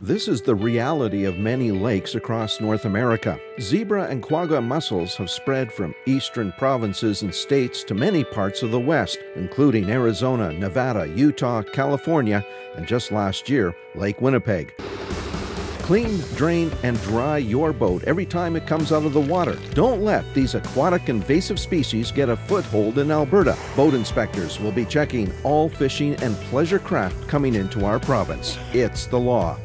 This is the reality of many lakes across North America. Zebra and quagga mussels have spread from eastern provinces and states to many parts of the West, including Arizona, Nevada, Utah, California, and just last year, Lake Winnipeg. Clean, drain, and dry your boat every time it comes out of the water. Don't let these aquatic invasive species get a foothold in Alberta. Boat inspectors will be checking all fishing and pleasure craft coming into our province. It's the law.